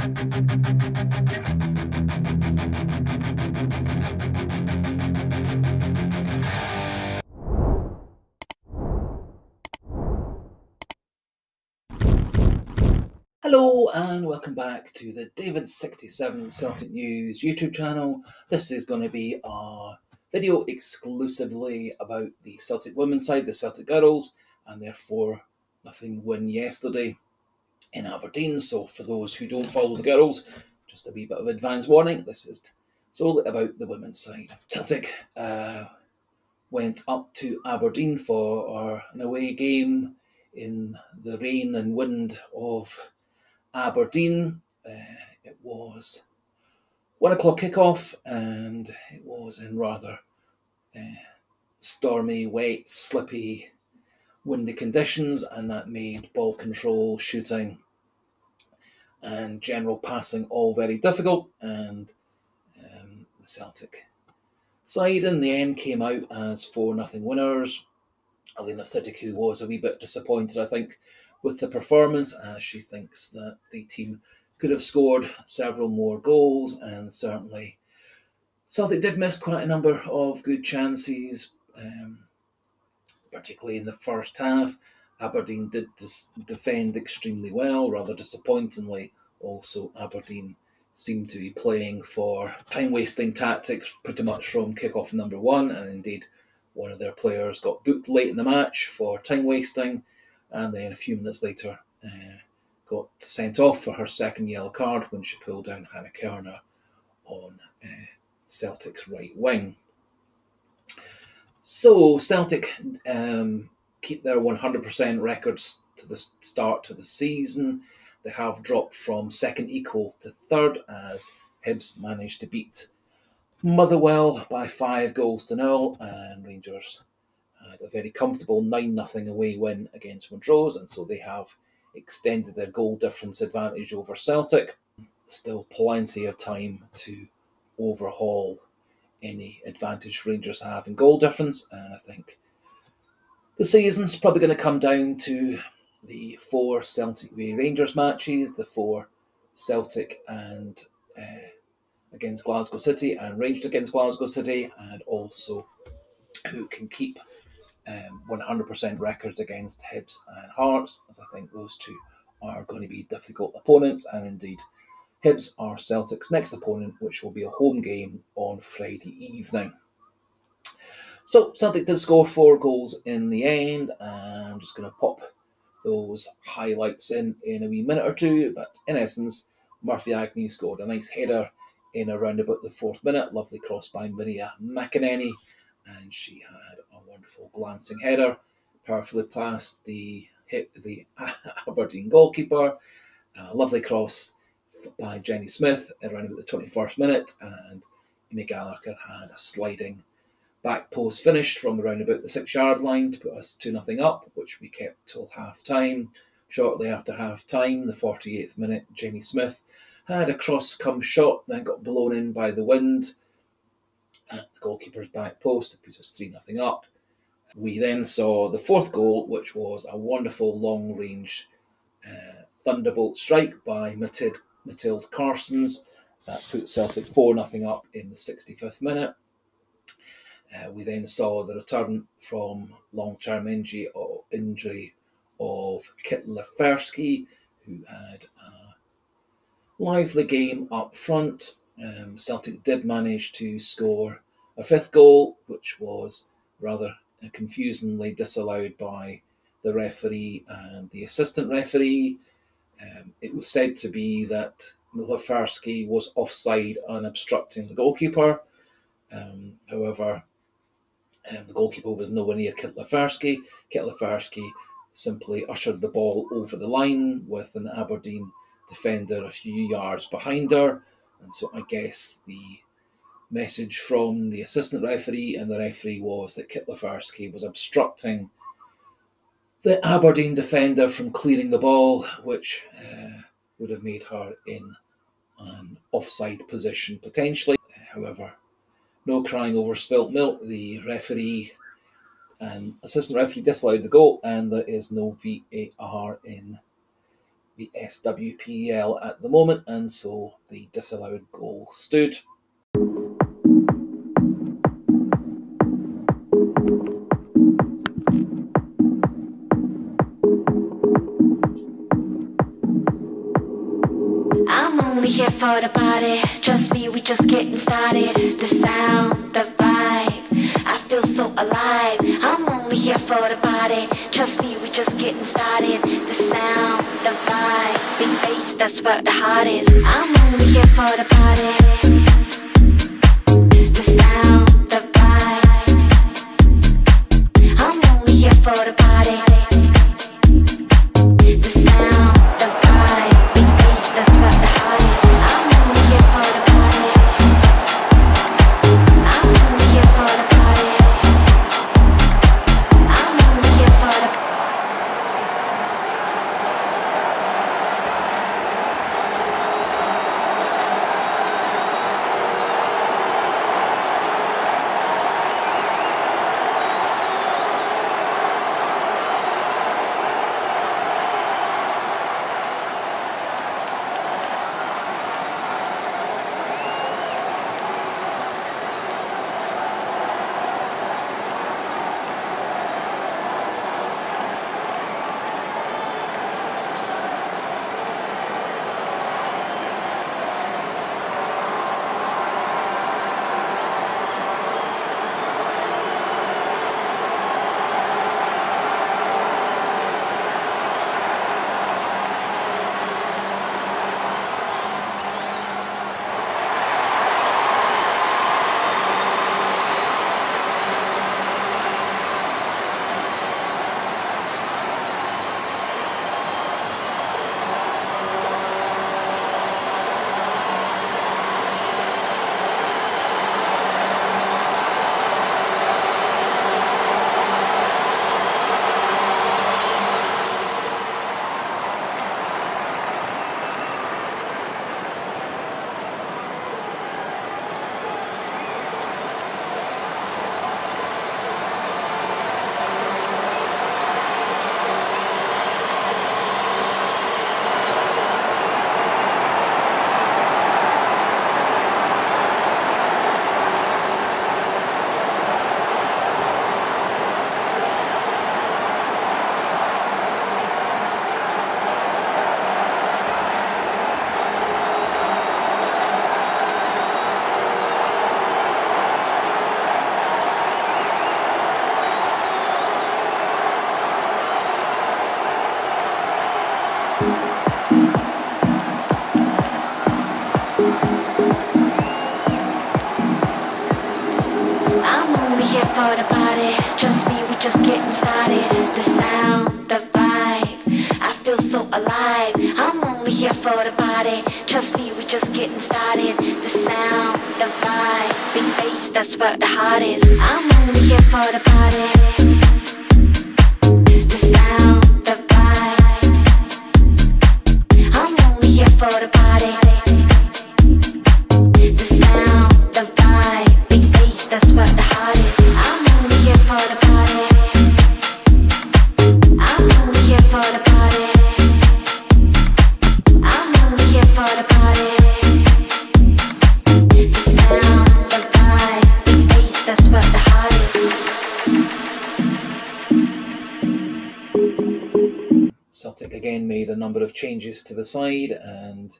Hello and welcome back to the David67 Celtic News YouTube channel. This is going to be our video exclusively about the Celtic women's side, the Celtic girls, and therefore nothing win yesterday in Aberdeen. So, for those who don't follow the girls, just a wee bit of advance warning this is solely about the women's side. Celtic uh, went up to Aberdeen for an away game in the rain and wind of Aberdeen. Uh, it was one o'clock kickoff, and it was in rather uh, stormy, wet, slippy, windy conditions, and that made ball control, shooting, and general passing all very difficult. And um, the Celtic side in the end came out as four nothing winners. Elena Sadiku, who was a wee bit disappointed, I think, with the performance, as she thinks that the team could have scored several more goals, and certainly Celtic did miss quite a number of good chances, um, particularly in the first half. Aberdeen did defend extremely well, rather disappointingly. Also, Aberdeen seemed to be playing for time wasting tactics pretty much from kick-off number one, and indeed, one of their players got booked late in the match for time wasting and then a few minutes later uh, got sent off for her second yellow card when she pulled down Hannah Kerner on uh, Celtic's right wing. So Celtic um, keep their 100% records to the start to the season. They have dropped from second equal to third as Hibs managed to beat Motherwell by five goals to nil, and Rangers had a very comfortable 9 0 away win against Montrose, and so they have extended their goal difference advantage over Celtic. Still plenty of time to overhaul any advantage Rangers have in goal difference, and I think the season's probably going to come down to the four Celtic v Rangers matches, the four Celtic and uh, against Glasgow City and Rangers against Glasgow City, and also who can keep um, 100% records against Hibs and Hearts, as I think those two are going to be difficult opponents, and indeed, Hibs are Celtic's next opponent, which will be a home game on Friday evening. So, Celtic did score four goals in the end, and I'm just going to pop those highlights in in a wee minute or two, but in essence, Murphy Agnew scored a nice header in around about the fourth minute, lovely cross by Maria McAneny, and she had a wonderful glancing header, powerfully past the hit the Aberdeen goalkeeper. A lovely cross by Jenny Smith around about the 21st minute, and Amy Gallacher had a sliding back post finish from around about the six yard line to put us 2 0 up, which we kept till half time. Shortly after half time, the 48th minute, Jenny Smith had a cross come shot, then got blown in by the wind at the goalkeeper's back post to put us 3 0 up. We then saw the fourth goal, which was a wonderful long range uh, thunderbolt strike by Mathilde, Mathilde Carstens. that put Celtic 4 0 up in the 65th minute. Uh, we then saw the return from long term injury, of Kit Loferski, who had a lively game up front. Um, Celtic did manage to score a fifth goal, which was rather confusingly disallowed by the referee and the assistant referee. Um, it was said to be that Loferski was offside and obstructing the goalkeeper. Um, however, um, the goalkeeper was nowhere near Kit Loferski. Kit Loferski simply ushered the ball over the line with an Aberdeen defender a few yards behind her. And so I guess the message from the assistant referee and the referee was that Kit Loferski was obstructing the Aberdeen defender from clearing the ball, which uh, would have made her in an offside position potentially. However, no crying over spilt milk. The referee and assistant referee disallowed the goal, and there is no VAR in the SWPL at the moment, and so the disallowed goal stood. The party. Trust me, we just getting started. The sound, the vibe, I feel so alive. I'm only here for the party. Trust me, we just getting started. The sound, the vibe, big bass, that's where the heart is. I'm only here for the party. Feel so alive. I'm only here for the party. Trust me, we're just getting started. The sound, the vibe, big bass, that's where the heart is. I'm only here for the party. Made a number of changes to the side, and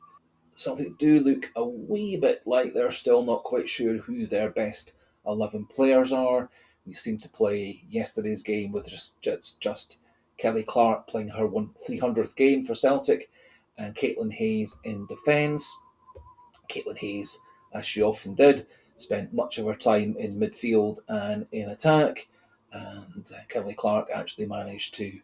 Celtic do look a wee bit like they're still not quite sure who their best 11 players are. We seem to play yesterday's game with just, just, just Kelly Clark playing her one, 300th game for Celtic, and Caitlin Hayes in defence. Caitlin Hayes, as she often did, spent much of her time in midfield and in attack, and uh, Kelly Clark actually managed to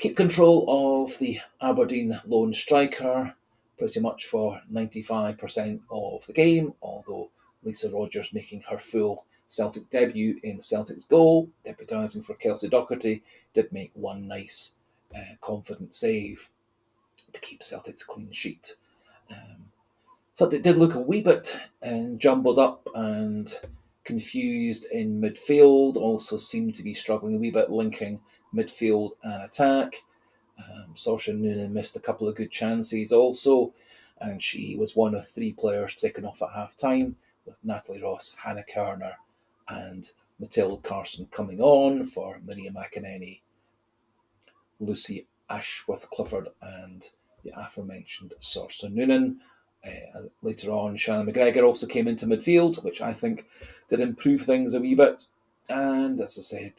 keep control of the Aberdeen lone striker pretty much for 95% of the game, although Lisa Rodgers making her full Celtic debut in Celtic's goal, deputising for Kelsey Daugherty, did make one nice, uh, confident save to keep Celtic's clean sheet. Um, Celtic did look a wee bit um, jumbled up and confused in midfield, also seemed to be struggling a wee bit linking midfield and attack. Um, Noonan missed a couple of good chances also, and she was one of three players taken off at half time, with Natalie Ross, Hannah Kerner, and Mathilde Carstens coming on for Maria McAneny, Lucy Ashworth Clifford, and the aforementioned Saoirse Noonan. Uh, later on, Shannon McGregor also came into midfield, which I think did improve things a wee bit. And as I said,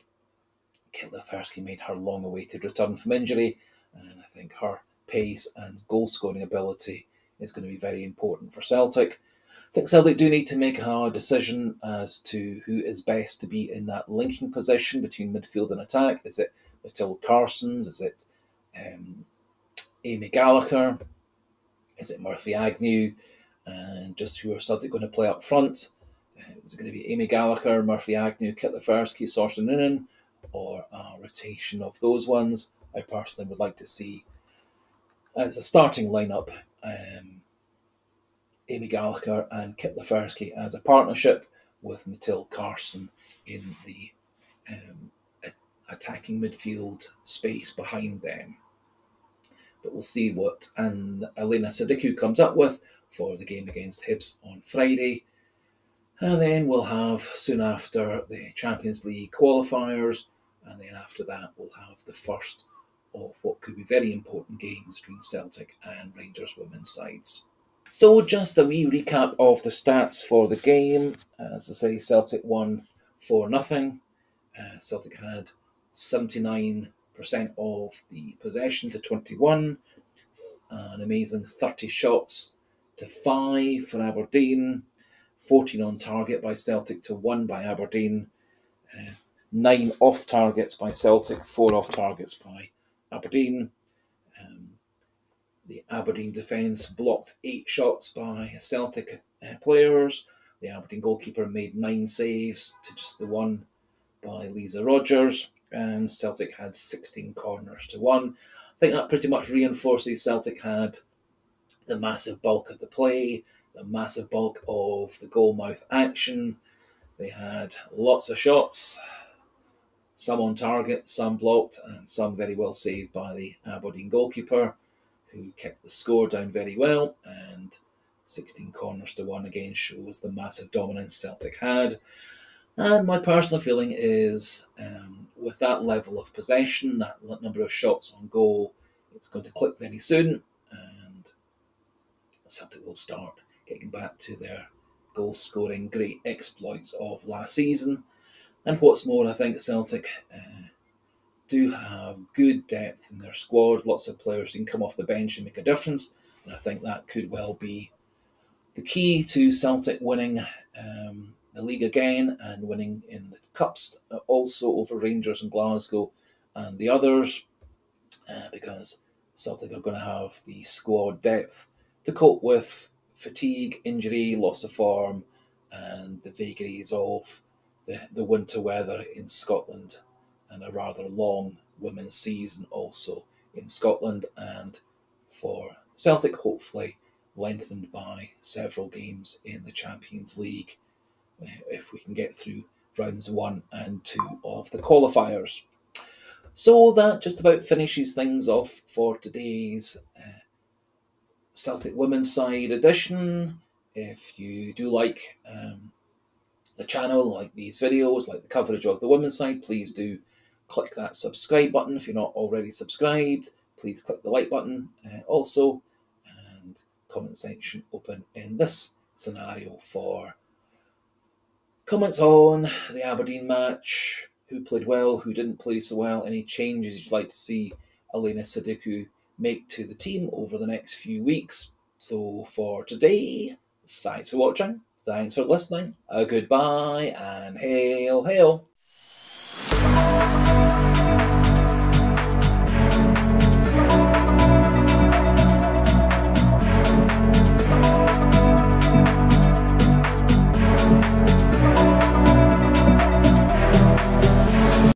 Kit made her long awaited return from injury, and I think her pace and goal scoring ability is going to be very important for Celtic. I think Celtic do need to make a decision as to who is best to be in that linking position between midfield and attack. Is it Mathilde Carstens? Is it um, Amy Gallacher? Is it Murphy Agnew? And just who are Celtic going to play up front? Uh, is it going to be Amy Gallacher, Murphy Agnew, Kit Loferski, Saoirse Noonan, or a rotation of those ones? I personally would like to see as a starting lineup um, Amy Gallacher and Kit Loferski as a partnership with Mathilde Carstens in the um, attacking midfield space behind them. But we'll see what and Elena Sadiku comes up with for the game against Hibs on Friday. And then we'll have soon after the Champions League qualifiers, and then after that we'll have the first of what could be very important games between Celtic and Rangers women's sides. So, just a wee recap of the stats for the game. As I say, Celtic won 4 0. Uh, Celtic had 79% of the possession to 21, an amazing 30 shots to 5 for Aberdeen, 14 on target by Celtic to 1 by Aberdeen, uh, 9 off targets by Celtic, 4 off targets by Aberdeen. Um, the Aberdeen defence blocked 8 shots by Celtic uh, players. The Aberdeen goalkeeper made 9 saves to just the one by Lisa Rodgers and Celtic had 16 corners to one. I think that pretty much reinforces Celtic had the massive bulk of the play, the massive bulk of the goal mouth action. They had lots of shots, some on target, some blocked, and some very well saved by the Aberdeen goalkeeper, who kept the score down very well. And 16 corners to one again shows the massive dominance Celtic had. And my personal feeling is um, with that level of possession, that number of shots on goal, it's going to click very soon, and Celtic will start getting back to their goal scoring great exploits of last season. And what's more, I think Celtic uh, do have good depth in their squad, lots of players who can come off the bench and make a difference, and I think that could well be the key to Celtic winning. Um, the league again and winning in the cups also over Rangers and Glasgow and the others uh, because Celtic are going to have the squad depth to cope with fatigue, injury, loss of form, and the vagaries of the, the winter weather in Scotland and a rather long women's season also in Scotland and for Celtic hopefully lengthened by several games in the Champions League if we can get through rounds one and two of the qualifiers. So that just about finishes things off for today's uh, Celtic Women's Side edition. If you do like um, the channel, like these videos, like the coverage of the women's side, please do click that subscribe button if you're not already subscribed. Please click the like button uh, also, and comment section open in this scenario for Comments on the Aberdeen match, who played well, who didn't play so well, any changes you'd like to see Elena Sadiku make to the team over the next few weeks. So for today, thanks for watching, thanks for listening, a goodbye, and hail, hail.